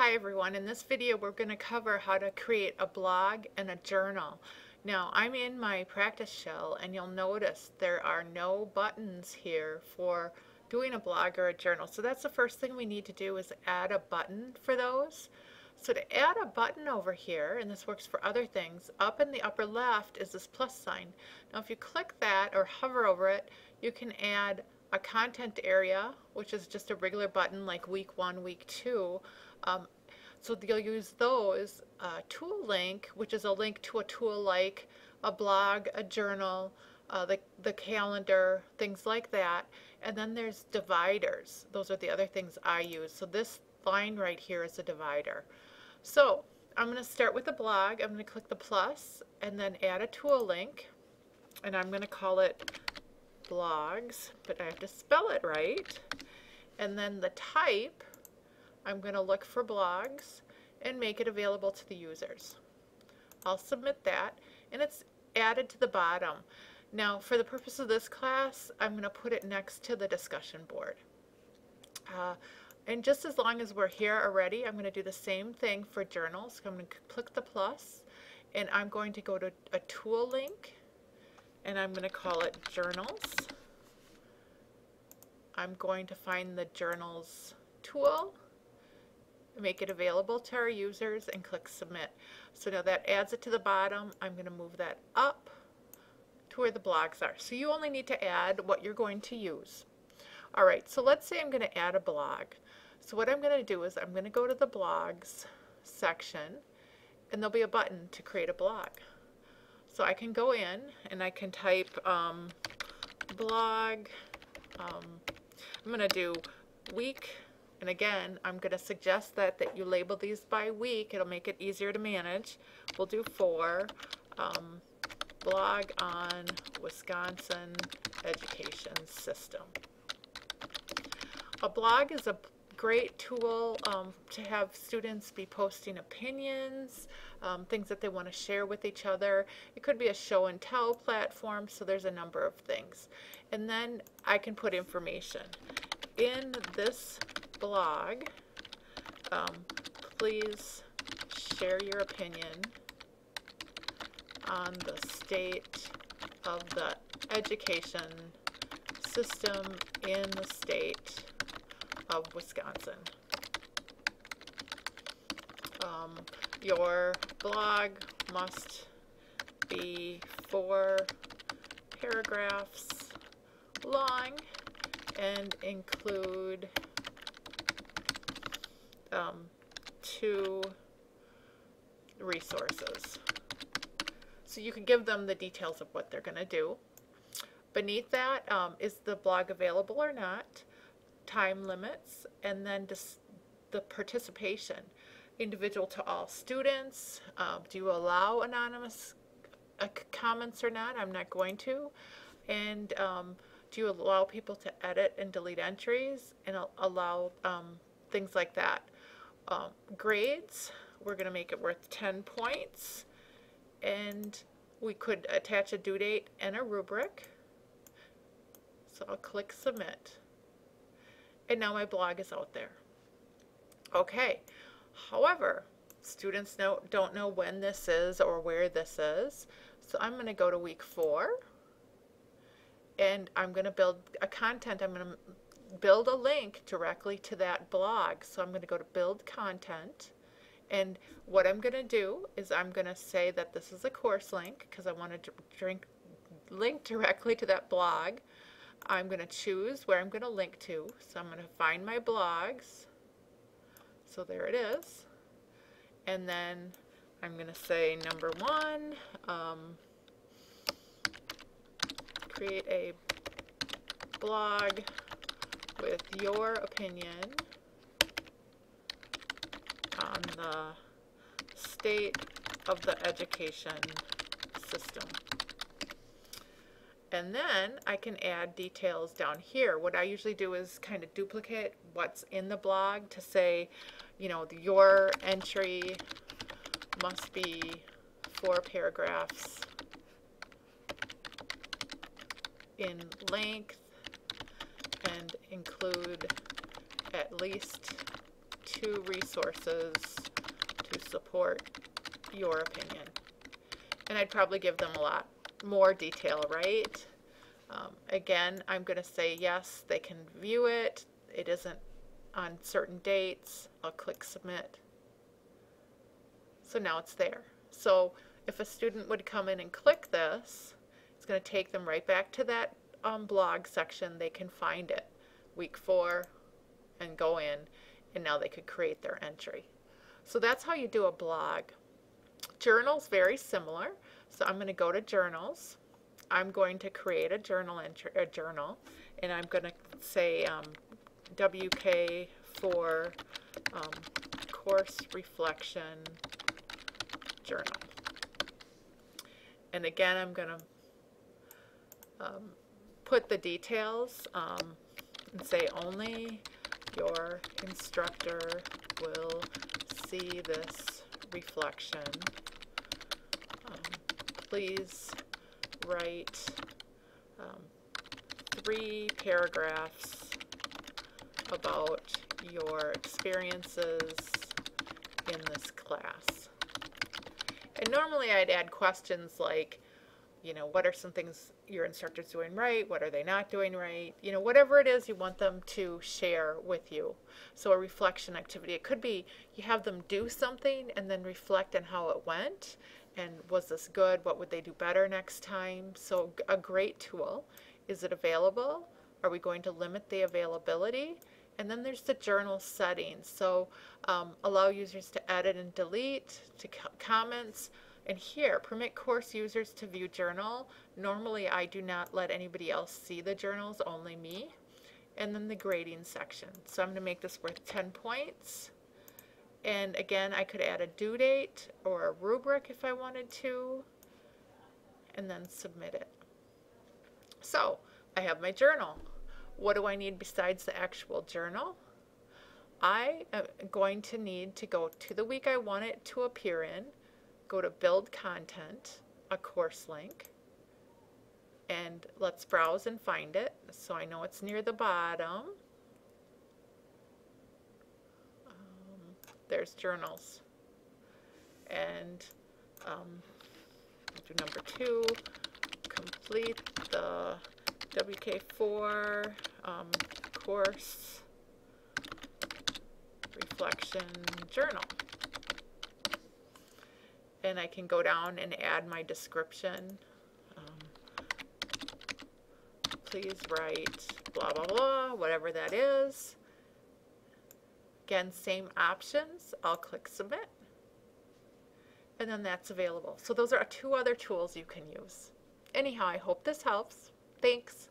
Hi everyone, in this video we're going to cover how to create a blog and a journal. Now I'm in my practice shell and you'll notice there are no buttons here for doing a blog or a journal. So that's the first thing we need to do is add a button for those. So to add a button over here, and this works for other things, up in the upper left is this plus sign. Now if you click that or hover over it, you can add a content area, which is just a regular button like week one, week two. Um, so you'll use those, uh, tool link, which is a link to a tool like a blog, a journal, uh, the, the calendar, things like that. And then there's dividers. Those are the other things I use. So this line right here is a divider. So I'm going to start with a blog. I'm going to click the plus and then add a tool link. And I'm going to call it blogs, but I have to spell it right. And then the type, I'm going to look for blogs and make it available to the users. I'll submit that and it's added to the bottom. Now for the purpose of this class I'm going to put it next to the discussion board. Uh, and just as long as we're here already I'm going to do the same thing for journals. I'm going to click the plus and I'm going to go to a tool link and I'm going to call it journals. I'm going to find the journals tool make it available to our users and click submit. So now that adds it to the bottom. I'm going to move that up to where the blogs are. So you only need to add what you're going to use. All right, so let's say I'm going to add a blog. So what I'm going to do is I'm going to go to the blogs section and there'll be a button to create a blog. So I can go in and I can type um, blog, um, I'm going to do week and again, I'm going to suggest that, that you label these by week. It'll make it easier to manage. We'll do four. Um, blog on Wisconsin education system. A blog is a great tool um, to have students be posting opinions, um, things that they want to share with each other. It could be a show and tell platform, so there's a number of things. And then I can put information. In this blog, um, please share your opinion on the state of the education system in the state of Wisconsin. Um, your blog must be four paragraphs long and include um, two resources. So you can give them the details of what they're going to do. Beneath that um, is the blog available or not, time limits, and then the participation. Individual to all students. Uh, do you allow anonymous uh, comments or not? I'm not going to. And um, do you allow people to edit and delete entries and allow um, things like that? Um, grades. We're going to make it worth 10 points. And we could attach a due date and a rubric. So I'll click submit. And now my blog is out there. Okay. However, students know, don't know when this is or where this is. So I'm going to go to week four and I'm going to build a content. I'm going to build a link directly to that blog. So I'm going to go to build content. And what I'm going to do is I'm going to say that this is a course link because I want to drink, link directly to that blog. I'm going to choose where I'm going to link to. So I'm going to find my blogs. So there it is. And then I'm going to say number one, um, create a blog with your opinion on the state of the education system. And then I can add details down here. What I usually do is kind of duplicate what's in the blog to say, you know, your entry must be four paragraphs in length and include at least two resources to support your opinion. And I'd probably give them a lot more detail, right? Um, again, I'm going to say yes, they can view it. It isn't on certain dates. I'll click submit. So now it's there. So if a student would come in and click this, it's going to take them right back to that um, blog section. They can find it week four and go in and now they could create their entry. So that's how you do a blog. Journals very similar. So I'm going to go to journals. I'm going to create a journal entry, a journal, and I'm going to say um, WK for um, course reflection journal. And again, I'm going to um, put the details um, and say only your instructor will see this reflection. Um, please write um, three paragraphs about your experiences in this class. And normally I'd add questions like, you know, what are some things your instructor's doing right? What are they not doing right? You know, whatever it is you want them to share with you. So a reflection activity. It could be you have them do something and then reflect on how it went and was this good? What would they do better next time? So a great tool. Is it available? Are we going to limit the availability? And then there's the journal settings. So um, allow users to edit and delete, to co comments. And here, permit course users to view journal. Normally, I do not let anybody else see the journals, only me. And then the grading section. So I'm going to make this worth 10 points. And again, I could add a due date or a rubric if I wanted to, and then submit it. So I have my journal. What do I need besides the actual journal? I am going to need to go to the week I want it to appear in, go to build content, a course link, and let's browse and find it so I know it's near the bottom. there's journals. And um, do number two, complete the WK4 um, course reflection journal. And I can go down and add my description. Um, please write blah, blah, blah, whatever that is. Again, same options. I'll click submit. And then that's available. So those are two other tools you can use. Anyhow, I hope this helps. Thanks.